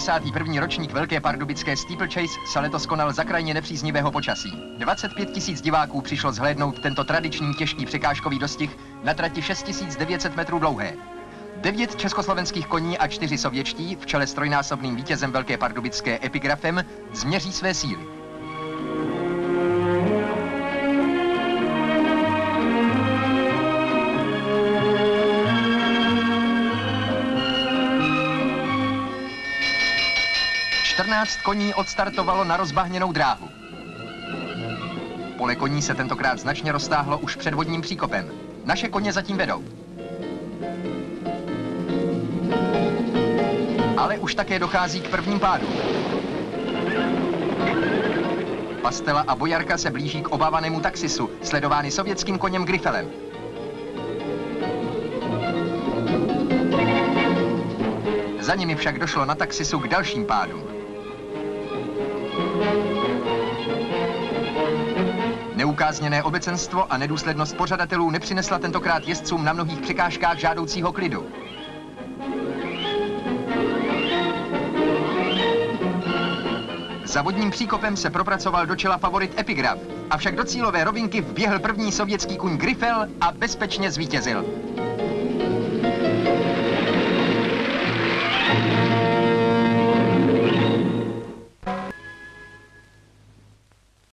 71. ročník Velké pardubické Steeplechase se letos konal za krajně nepříznivého počasí. 25 tisíc diváků přišlo zhlédnout tento tradiční těžký překážkový dostih na trati 6900 metrů dlouhé. Devět československých koní a čtyři sovětští, v čele s trojnásobným vítězem Velké pardubické Epigrafem, změří své síly. Čtrnáct koní odstartovalo na rozbahněnou dráhu. Pole koní se tentokrát značně roztáhlo už před vodním příkopem. Naše koně zatím vedou. Ale už také dochází k prvním pádům. Pastela a Bojarka se blíží k obávanému taxisu, sledovány sovětským koněm Griffelem. Za nimi však došlo na taxisu k dalším pádům. neukázněné obecenstvo a nedůslednost pořadatelů nepřinesla tentokrát jezdcům na mnohých překážkách žádoucího klidu. Za vodním příkopem se propracoval do čela favorit Epigraf, avšak do cílové rovinky vběhl první sovětský kuň Grifel a bezpečně zvítězil.